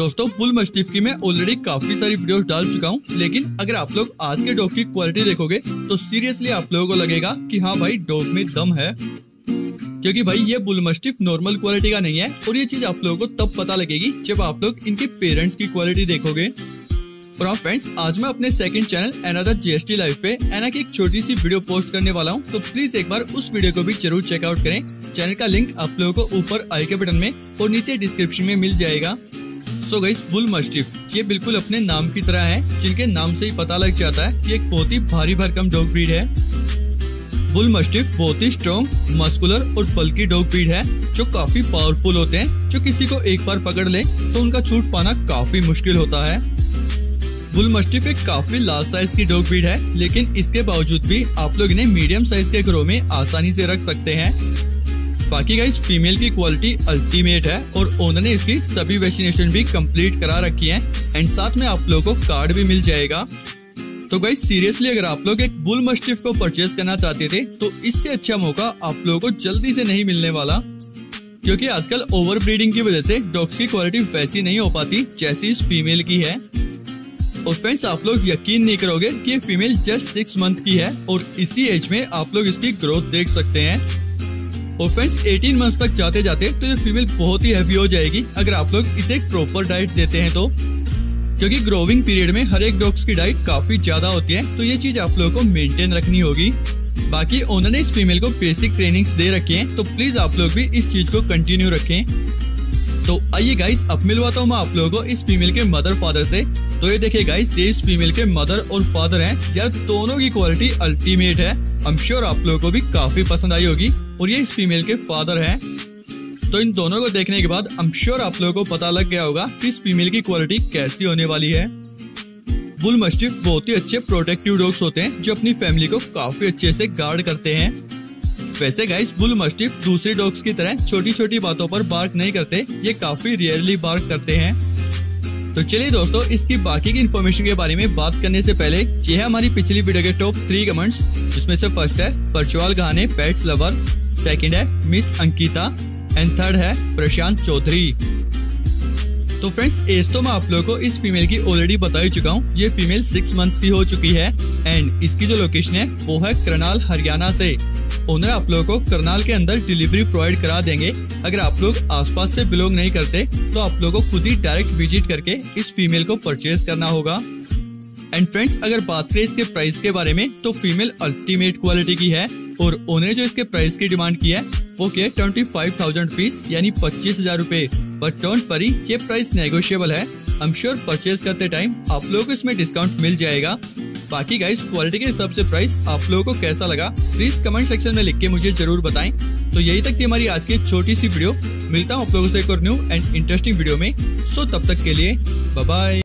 दोस्तों मस्टिफ की मैं ऑलरेडी काफ़ी सारी वीडियोस डाल चुका हूँ, लेकिन अगर आप लोग आज के डॉग की क्वालिटी देखोगे तो सीरियसली आप लोगों को लगेगा कि हाँ भाई डॉग में दम है। क्योंकि भाई, ये बुल मस्टिफ नॉर्मल क्वालिटी का नहीं है, और ये चीज़ आप लोगों को तब पता लगेगी जब आप लोग इनके पेरेंट्स की क्वालिटी देखोगे। और हाँ फ्रेंड्स आज मैं अपने second channel another GST live पे एना की एक छोटी सी वीडियो पोस्ट करने वाला हूँ तो प्लीज़ एक बार उस वीडियो को भी ज़रूर चेकआउट करें। चैनल का लिंक आप लोगों को ऊपर आई के बटन में और नीचे डिस्क्रिप्शन में मिल जाएगा। सो गई बुल मस्टिफ ये बिल्कुल अपने नाम की तरह है, जिनके नाम से ही पता लग जाता है कि एक बहुत ही भारी भरकम डॉग ब्रीड है। बुल मस्टिफ बहुत ही स्ट्रॉन्ग मस्कुलर और बल्कि डॉग ब्रीड है, जो काफ़ी पावरफुल होते हैं। जो किसी को एक बार पकड़ ले तो उनका छूट पाना काफ़ी मुश्किल होता है। बुल मस्टिफ एक काफ़ी लार्ज साइज़ की डॉग ब्रीड है, लेकिन इसके बावजूद भी आप लोग इन्हें मीडियम साइज़ के घरों में आसानी से रख सकते हैं। बाकी गाइस फीमेल की क्वालिटी अल्टीमेट है और ओनर ने इसकी सभी वैक्सीनेशन भी कंप्लीट करा रखी है एंड साथ में आप लोगों को कार्ड भी मिल जाएगा। तो गाइस सीरियसली अगर आप लोग एक बुल मस्टिफ को परचेज करना चाहते थे तो इससे अच्छा मौका आप लोगों को जल्दी से नहीं मिलने वाला। क्योंकि आजकल ओवर ब्रीडिंग की वजह से डॉग्स की क्वालिटी वैसी नहीं हो पाती जैसी इस फीमेल की है। और फ्रेंड्स आप लोग यकीन नहीं करोगे कि ये फीमेल जस्ट सिक्स मंथ की है और इसी एज में आप लोग इसकी ग्रोथ देख सकते हैं। फ्रेंड्स 18 मंथ्स तक जाते जाते तो ये फीमेल बहुत ही हैवी हो जाएगी। अगर आप लोग इसे एक प्रॉपर डाइट देते हैं तो। क्योंकि ग्रोविंग पीरियड में हर एक डॉग्स की डाइट काफ़ी ज़्यादा होती है तो ये चीज़ आप लोगों को मेंटेन रखनी होगी। बाकी ओनर ने इस फीमेल को बेसिक ट्रेनिंग्स दे रखी है तो प्लीज़ आप लोग भी इस चीज़ को कंटिन्यू रखें। तो आइए गाइस अब मिलवाता हूँ मैं आप लोगों को इस फीमेल के मदर फादर से। तो ये देखिए गाइस ये इस फीमेल के मदर और फादर हैं। यार, दोनों की क्वालिटी अल्टीमेट है। आई एम श्योर आप लोगों को भी काफ़ी पसंद आई होगी। और ये इस फीमेल के फादर हैं। तो इन दोनों को देखने के बाद आई एम श्योर आप लोगों को पता लग गया होगा कि इस फीमेल की क्वालिटी कैसी होने वाली है। बुल मस्टिफ बहुत ही अच्छे प्रोटेक्टिव डॉग्स होते हैं, जो अपनी फैमिली को काफ़ी अच्छे से गार्ड करते हैं। वैसे गाइस बुल मस्टिफ दूसरे डॉग्स की तरह छोटी छोटी बातों पर बार्क नहीं करते, ये काफ़ी रेयरली बार्क करते हैं। तो चलिए दोस्तों, इसकी बाकी की इन्फॉर्मेशन के बारे में बात करने से पहले, ये है हमारी पिछली वीडियो के टॉप थ्री कमेंट्स जिसमें से फ़र्स्ट है परचुआल गाने पेट्स लवर सेकंड है मिस अंकिता एंड थर्ड है, प्रशांत चौधरी। तो फ्रेंड्स एज तो मैं आप लोगों को इस फीमेल की ऑलरेडी बता ही चुका हूँ, ये फीमेल सिक्स मंथ्स की हो चुकी है एंड इसकी जो लोकेशन है, वो है करनाल, हरियाणा से। ओनर आप लोगों को करनाल के अंदर डिलीवरी प्रोवाइड करा देंगे। अगर आप लोग आसपास से बिलोंग नहीं करते तो आप लोगों को खुद ही डायरेक्ट विज़िट करके इस फीमेल को परचेज करना होगा। एंड फ्रेंड्स अगर बात करें इसके प्राइस के बारे में तो फीमेल अल्टीमेट क्वालिटी की है और ओनर जो इसके प्राइस की डिमांड की है, वो क्या ट्वेंटी फाइव थाउज़ेंड फ़ीस यानी पच्चीस हज़ार रूपए। बट डोंट वरी ये प्राइस नेगोशियबल है। एम श्योर परचेज करते टाइम आप लोगों को इसमें डिस्काउंट मिल जाएगा। बाकी गाइस क्वालिटी के हिसाब से प्राइस आप लोगों को कैसा लगा प्लीज़ कमेंट सेक्शन में लिख के मुझे ज़रूर बताएँ। तो यही तक थी हमारी आज की छोटी सी वीडियो मिलता हूँ आप लोगों से एक और न्यू एंड इंटरेस्टिंग वीडियो में। सो तब तक के लिए बाय